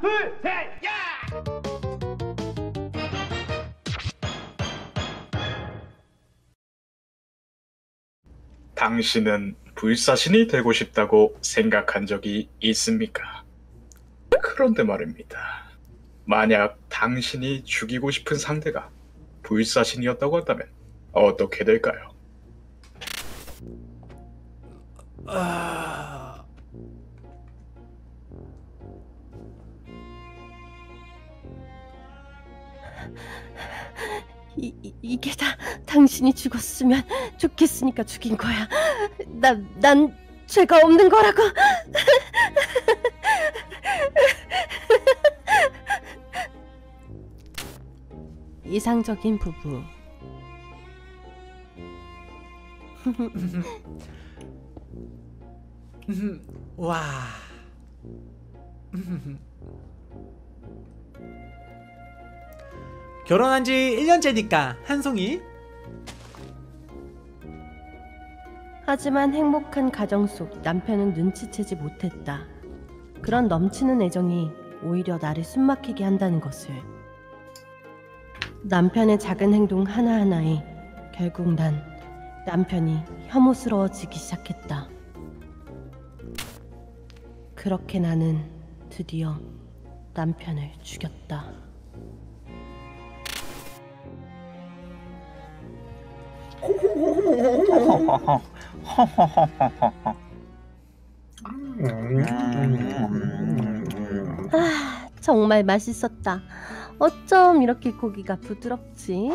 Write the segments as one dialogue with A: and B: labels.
A: 둘, 셋, 야!
B: 당신은 불사신이 되고 싶다고 생각한 적이 있습니까? 그런데 말입니다. 만약 당신이 죽이고 싶은 상대가 불사신이었다고 한다면 어떻게 될까요?
C: 아...
D: 이, 이, 이 게 다 당신이 죽었으면 좋겠으니까 죽인 거야. 나, 난 죄가 없는 거라고. 이상적인 부부.
C: 와. 결혼한 지 1년째니까 한송이
D: 하지만 행복한 가정 속 남편은 눈치채지 못했다. 그런 넘치는 애정이 오히려 나를 숨막히게 한다는 것을. 남편의 작은 행동 하나하나에 결국 난 남편이 혐오스러워지기 시작했다. 그렇게 나는 드디어 남편을 죽였다. 아, 정말 맛있었다. 어쩜 이렇게 고기가 부드럽지?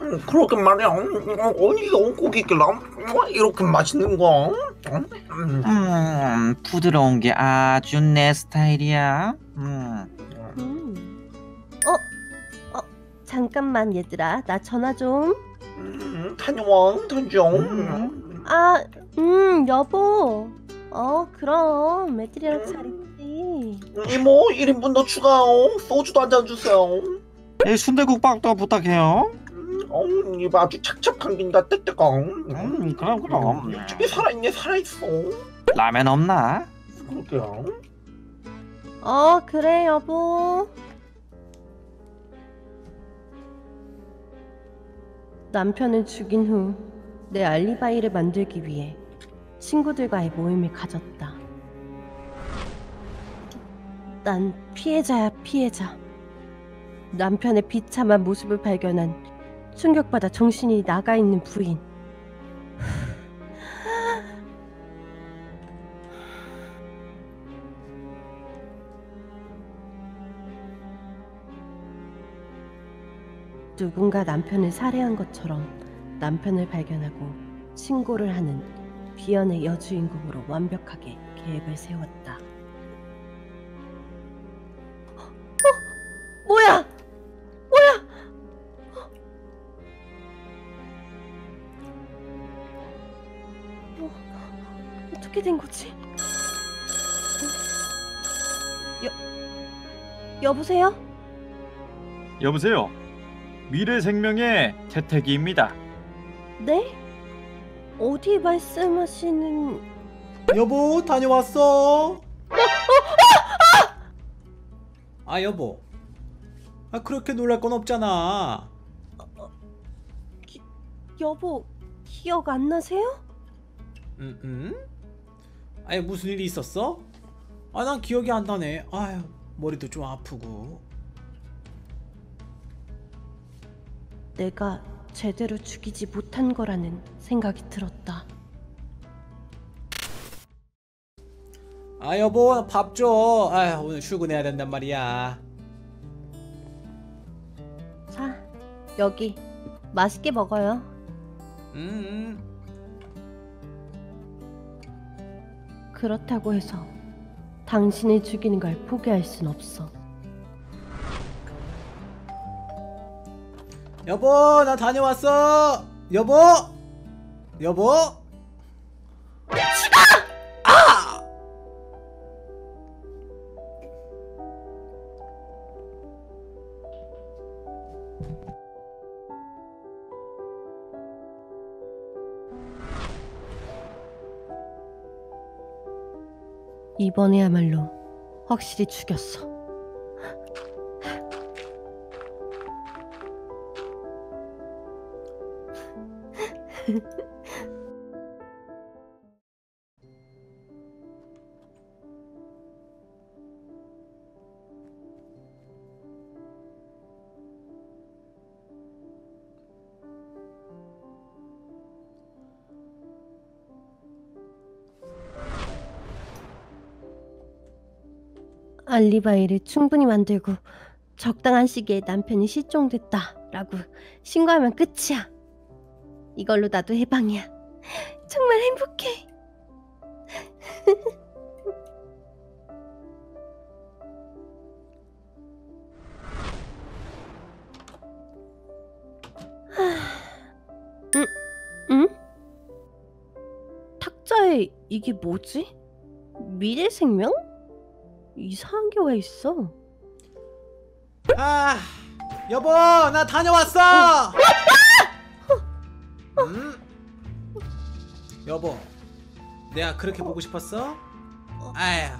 E: 음, 그러게 말이야. 음, 어디서 온 고기길래 음, 이렇게 맛있는 거? 음,
F: 음, 부드러운 게 아주 내 스타일이야. 음.
D: 음. 어? 어, 잠깐만 얘들아. 나 전화 좀.
E: 음, 다녀와, 다녀. 음.
D: 아, 음, 여보. 어, 그럼 애들이랑 잘 있지.
E: 이모, 1인분 더 추가요. 소주도 한 잔 주세요.
F: 이 순대국밥도 부탁해요.
E: 음, 어, 입 아주 착착 감긴다, 뜨뜨거.
F: 음, 그럼 그럼.
E: 집이 살아있네, 살아있어.
F: 라면 없나?
E: 그러게요.
D: 어, 그래, 여보. 남편을 죽인 후 내 알리바이를 만들기 위해 친구들과의 모임을 가졌다. 난 피해자야, 피해자. 남편의 비참한 모습을 발견한 충격받아 정신이 나가 있는 부인. 누군가 남편을 살해한 것처럼 남편을 발견하고 신고를 하는 비연의 여주인공으로 완벽하게 계획을 세웠다. 어? 뭐야? 뭐야? 어, 어떻게 된 거지? 어? 여 여보세요?
G: 여보세요. 미래생명의 태태기입니다.
D: 네? 어디 말씀하시는
C: 여보 다녀왔어 아 여보 아 그렇게 놀랄 건 없잖아
D: 여보 기억 안 나세요?
C: 음, 음? 아니 무슨 일이 있었어? 아 난 기억이 안 나네 아유 머리도 좀 아프고
D: 내가 제대로 죽이지 못한 거라는 생각이 들었다.
C: 아 여보 밥 줘 아 오늘 출근해야 된단 말이야
D: 자, 여기 맛있게 먹어요.
C: 음,
D: 그렇다고 해서 당신을 죽이는 걸 포기할 순 없어.
C: 여보 나 다녀왔어. 여보? 여보?
D: 이번에야말로 확실히 죽였어. 알리바이를 충분히 만들고 적당한 시기에 남편이 실종됐다라고 신고하면 끝이야. 이걸로 나도 해방이야. 정말 행복해. 응? 응? 탁자에 이게 뭐지? 미래 생명? 이상한 게 왜 있어?
C: 아 여보 나 다녀왔어 음? 여보 내가 그렇게 보고 싶었어? 아휴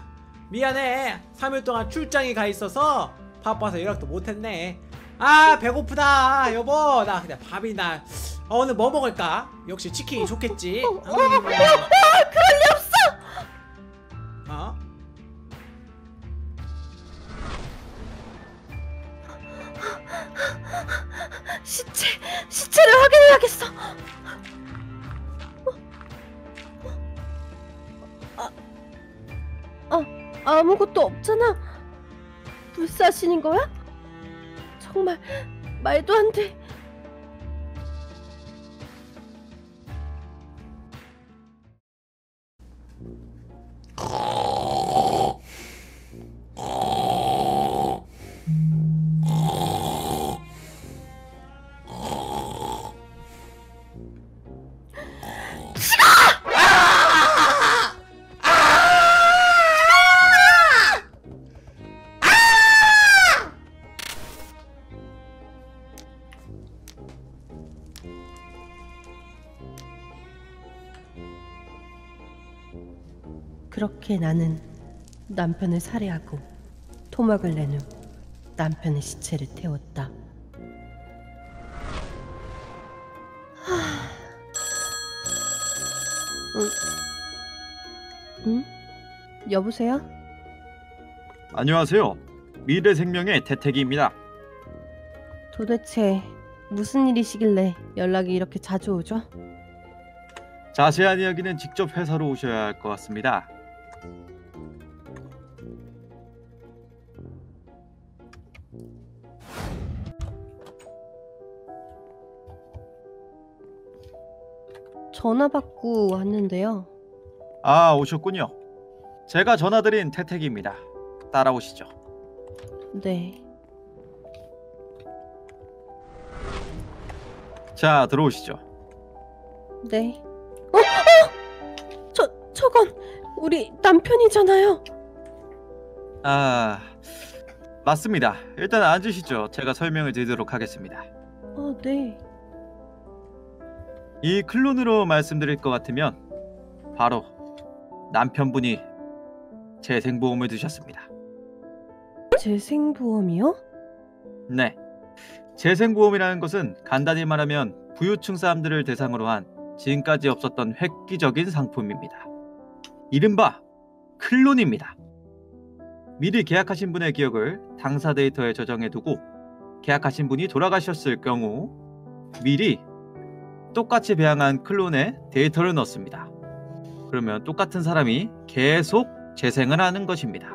C: 미안해 3일 동안 출장에 가 있어서 바빠서 연락도 못했네 아 배고프다 여보 나 그냥 밥이나 어, 오늘 뭐 먹을까? 역시 치킨이 좋겠지 음. 그럴 리 없어 어?
D: 시체, 시체를 확인해야겠어. 아, 아무것도 없잖아. 불사신인 거야? 정말 말도 안 돼. 그렇게 나는 남편을 살해하고 토막을 낸 후 남편의 시체를 태웠다. 하... 응? 응? 여보세요?
G: 안녕하세요. 미래생명의 태택이입니다.
D: 도대체 무슨 일이시길래 연락이 이렇게 자주 오죠?
G: 자세한 이야기는 직접 회사로 오셔야 할 것 같습니다.
D: 전화 받고 왔는데요.
G: 아 오셨군요. 제가 전화드린 태택입니다. 따라오시죠.
D: 네.
G: 자 들어오시죠.
D: 네. 어? 어! 저, 저건 우리 남편이잖아요.
G: 아 맞습니다. 일단 앉으시죠. 제가 설명을 드리도록 하겠습니다.
D: 어, 네.
G: 이 클론으로 말씀드릴 것 같으면 바로 남편분이 재생보험을 드셨습니다.
D: 재생보험이요?
G: 네. 재생보험이라는 것은 간단히 말하면 부유층 사람들을 대상으로 한 지금까지 없었던 획기적인 상품입니다. 이른바 클론입니다. 미리 계약하신 분의 기억을 당사 데이터에 저장해 두고 계약하신 분이 돌아가셨을 경우 미리 똑같이 배양한 클론에 데이터를 넣습니다. 그러면 똑같은 사람이 계속 재생을 하는 것입니다.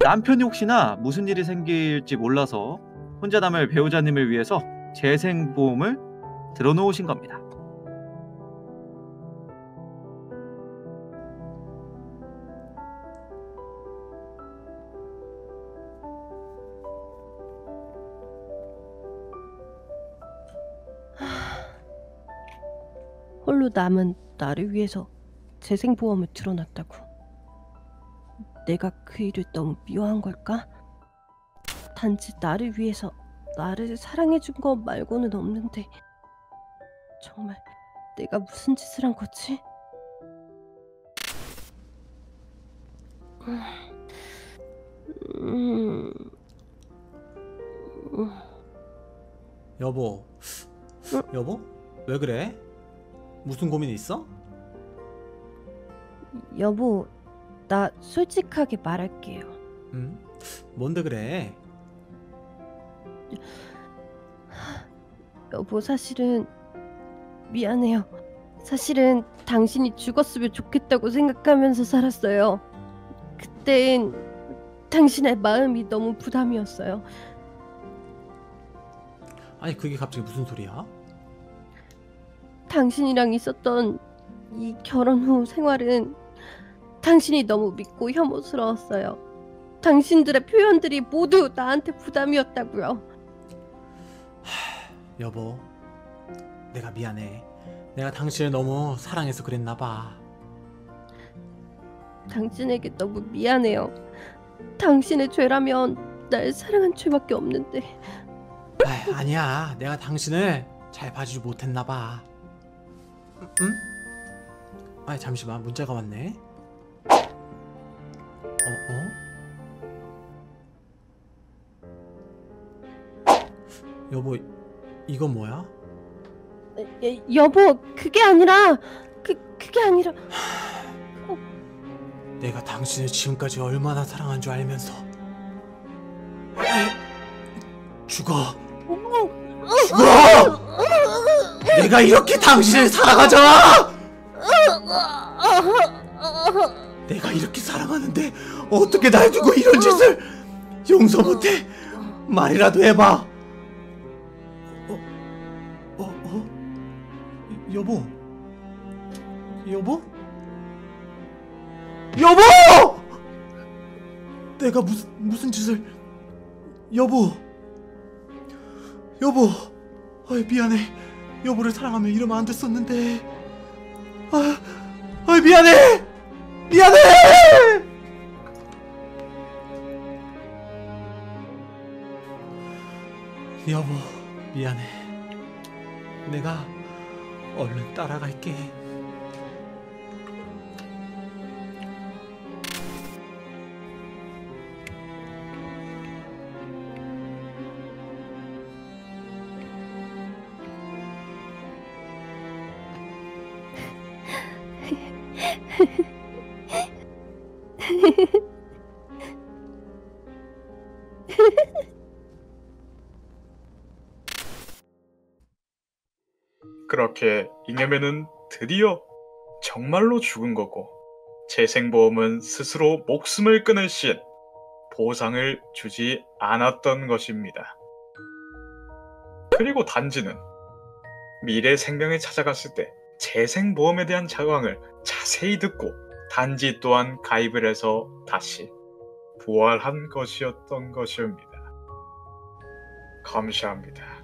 G: 남편이 혹시나 무슨 일이 생길지 몰라서 혼자 남을 배우자님을 위해서 재생보험을 들어놓으신 겁니다.
D: 홀로 남은 나를 위해서 재생보험을 들어놨다고. 내가 그 일을 너무 미워한 걸까? 단지 나를 위해서 나를 사랑해준 거 말고는 없는데 정말 내가 무슨 짓을 한 거지? 음, 음,
C: 여보 여보 왜 그래? 무슨 고민 있어?
D: 여보, 나 솔직하게 말할게요.
C: 응? 뭔데 그래?
D: 여보, 사실은 미안해요. 사실은 당신이 죽었으면 좋겠다고 생각하면서 살았어요. 그땐 당신의 마음이 너무 부담이었어요.
C: 아니 그게 갑자기 무슨 소리야?
D: 당신이랑 있었던 이 결혼 후 생활은 당신이 너무 믿고 혐오스러웠어요. 당신들의 표현들이 모두 나한테 부담이었다고요.
C: 여보, 내가 미안해. 내가 당신을 너무 사랑해서 그랬나 봐.
D: 당신에게 너무 미안해요. 당신의 죄라면 날 사랑한 죄밖에 없는데
C: 아이, 아니야. 내가 당신을 잘 봐주지 못했나 봐. 응? 아이 잠시만 문자가 왔네. 어 어? 여보, 이건 뭐야?
D: 여, 여보 그게 아니라 그 그게 아니라
C: 내가 당신을 지금까지 얼마나 사랑한 줄 알면서 죽어 죽어 내가 이렇게 당신을 사랑하잖아 내가 이렇게 사랑하는데 어떻게 날 두고 이런 짓을 용서 못해 말이라도 해봐 어? 어? 어? 여보 여보? 여보! 내가 무슨 무슨 짓을 여보 여보 아이 미안해 여보를 사랑하며 이러면 안 됐었는데. 아, 아 미안해! 미안해! 여보 미안해. 내가 얼른 따라갈게
B: 그렇게 잉여맨은 드디어 정말로 죽은 거고 재생보험은 스스로 목숨을 끊을 시엔 보상을 주지 않았던 것입니다. 그리고 단지는 미래 생명에 찾아갔을 때 재생보험에 대한 자광을 자세히 듣고 단지 또한 가입을 해서 다시 부활한 것이었던 것입니다. 감사합니다.